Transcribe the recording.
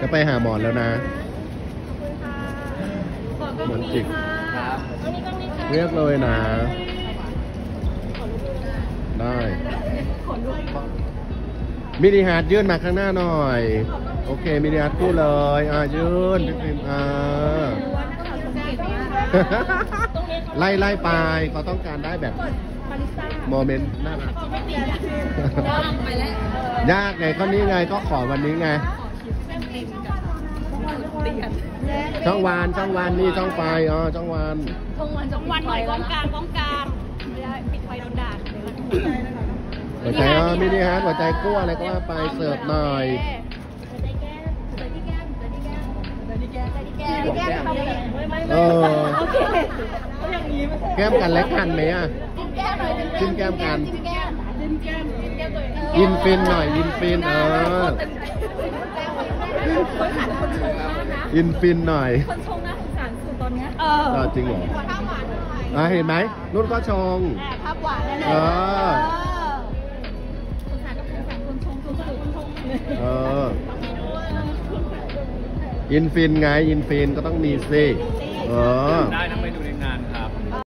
จะไปหาหมอนแล้วนะหมอนจิกเรียกเลยนะ ได้ mini heart ยื่นมาข้างหน้าหน่อย โอเค mini heart พูดเลยอ่ายื่นพี่ฟิล์มอ่าไล่ไล่ไปเขาต้องการได้แบบ moment น่ารักไปแล้วยากไงก็นี่ไงก็ขอวันนี้ไง ช่องวานช่องวานนี่ช่องไฟอ๋อช่องวานช่องวันช่องวันหน่อยกองกลางกองกลางไม่ได้ปิดไฟโดนด่าเดี๋ยวมันหัวใจอ๋อมินิฮาร์ดหัวใจกู้อะไรก็ว่าไปเสิร์ฟหน่อยเออโอเคเอาอย่างนี้มันแก้มกันเล็กกันไหมอะจิ้มแก้มหน่อยจิ้มแก้มกันจิ้มแก้มจิ้มแก้มตัวเองยิ้มฟินหน่อยยิ้มฟินเออ คนหันคนชงมากนะยิ้มฟินหน่อย คนชงน่าสงสารสุดตอนเนี้ย เออจริงเหรออะเห็นไหมนุ่นก็ชงภาพหวานเลยเออสงสารก็สงสารคนชงสงสารคนชงเออยิ้มฟินไงยิ้มฟินก็ต้องมีสิเออได้ทั้งเมนูในงาน